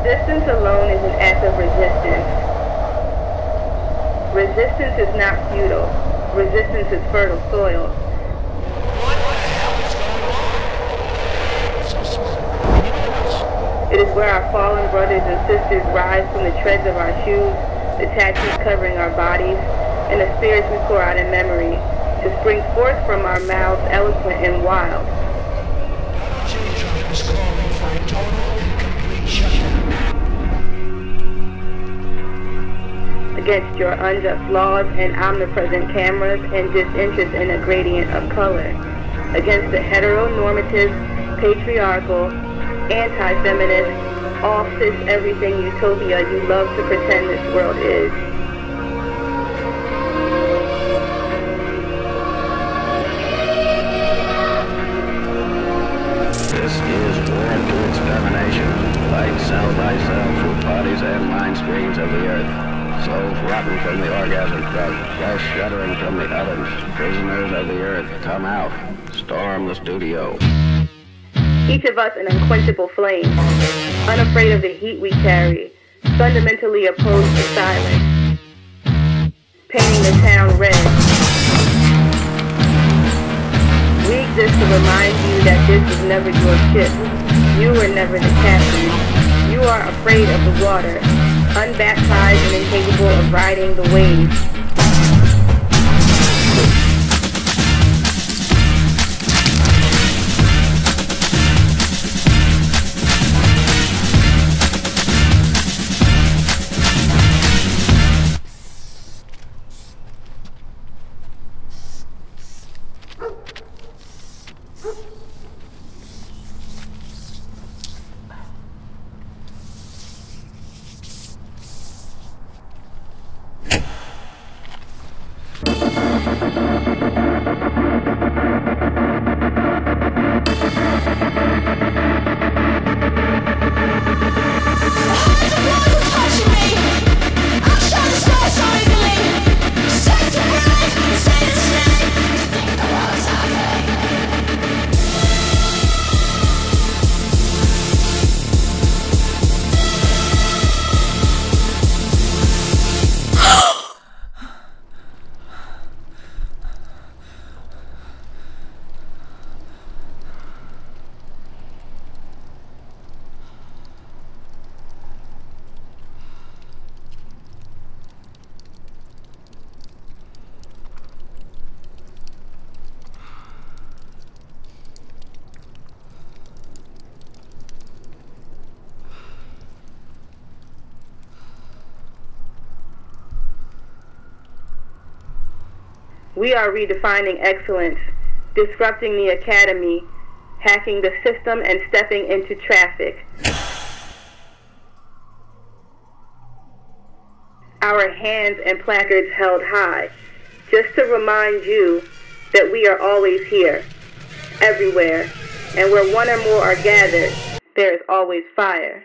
Resistance alone is an act of resistance. Resistance is not futile. Resistance is fertile soil. It is where our fallen brothers and sisters rise from the treads of our shoes, the tattoos covering our bodies, and the spirits we pour out in memory, to spring forth from our mouths eloquent and wild. Against your unjust laws and omnipresent cameras and disinterest in a gradient of color, against the heteronormative, patriarchal, anti-feminist, all cis everything utopia you love to pretend this world is. This is war to its extermination. Light cell by cell through bodies and mind streams of the earth. Souls rotten from the orgasm drug, flesh shuddering from the ovens. Prisoners of the earth, come out. Storm the studio. Each of us an unquenchable flame, unafraid of the heat we carry, fundamentally opposed to silence, painting the town red. We exist to remind you that this is never your ship. You were never the captain. You are afraid of the water, unbaptized and incapable of riding the waves. We are redefining excellence, disrupting the academy, hacking the system, and stepping into traffic. Our hands and placards held high, just to remind you that we are always here, everywhere, and where one or more are gathered, there is always fire.